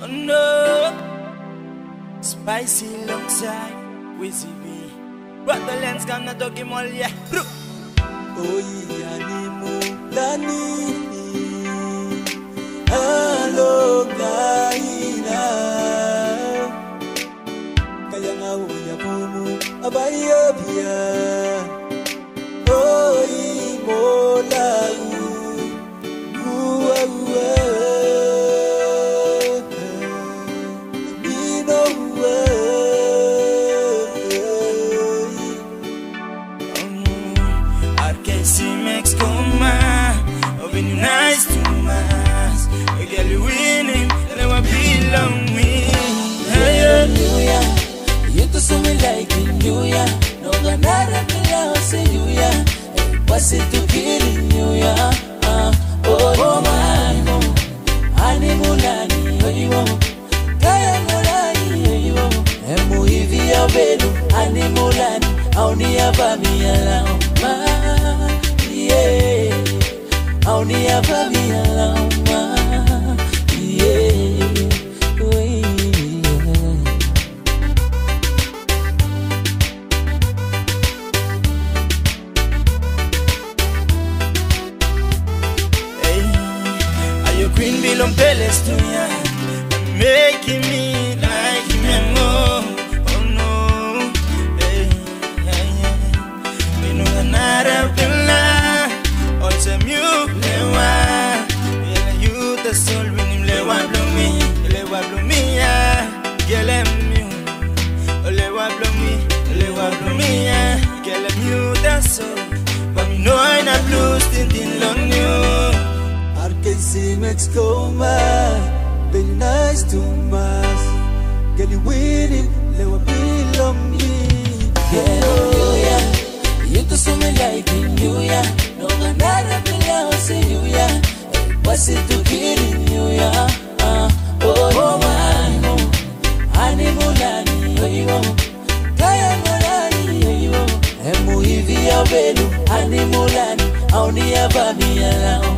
Oh no. Spicy alongside Wizzy B. But the lens gonna dog him all, yeah. Bro. oyiyanimulani alogaina kayangawuyabumu abayobia oyimolau Another million see you, yeah. It was it to killing you, yeah. Uh, oh, oh. Oh, oh, oh, my, oh, animulani, oh, you, oh, kaya mulani, oh, you, oh, emu hivi ya benu, animulani, au ni ya bami ya lao, ma, yeah, au ni ya bami ya lao. Queen below palace to ya? Making me like me. Oh no, hey, hey, hey. Me. Also you lewa. Yela you the soul lewa blow me, lewa me ya. Yela me, lewa blow me, lewa blow me ya. Yela you the soul. But me know I not you. Simex Coma, very nice to mass. Get you winning, they will be on me. Yuya, no ganara pelea si Yuya, basi tu kiri Yuya, ah, oh, oh, mano, animulani, oivo, kaya mulani, oivo, emu hivi ya velu, animulani, au ni ya bami ya lao.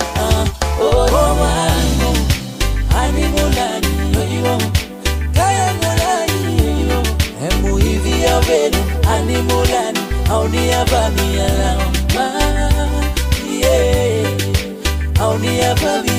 never be alone. Yeah, I'll never be.